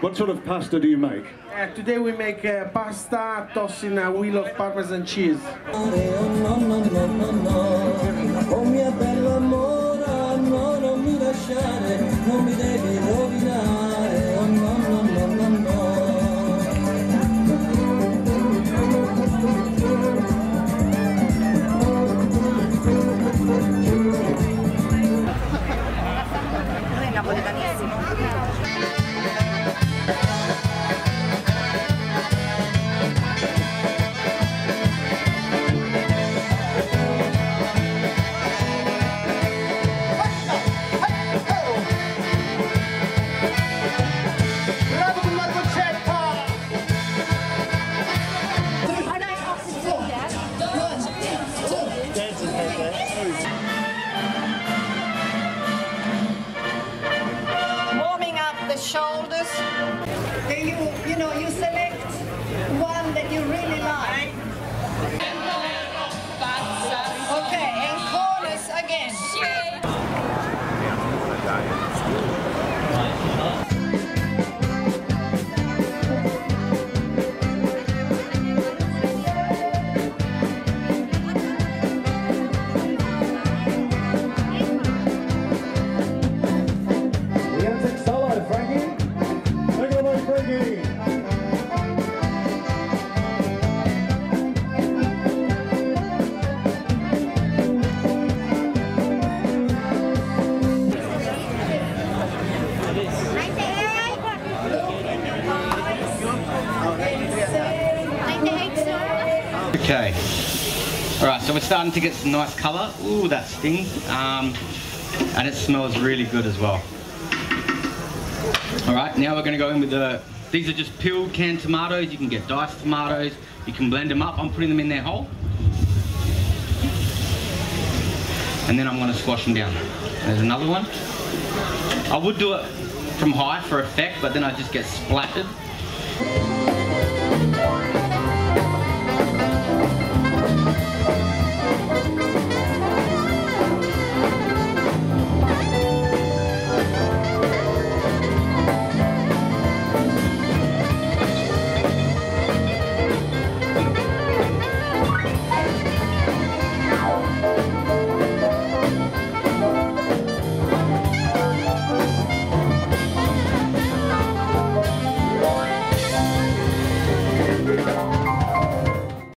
What sort of pasta do you make? Uh, today we make uh, pasta tossed in a wheel of parmesan cheese. You, you know, you select one that you really like. Okay. All right, so we're starting to get some nice colour. Ooh, that stings. Um, and it smells really good as well. All right, now we're gonna go in with the, these are just peeled canned tomatoes. You can get diced tomatoes. You can blend them up. I'm putting them in there whole. And then I'm gonna squash them down. There's another one. I would do it from high for effect, but then I just get splattered.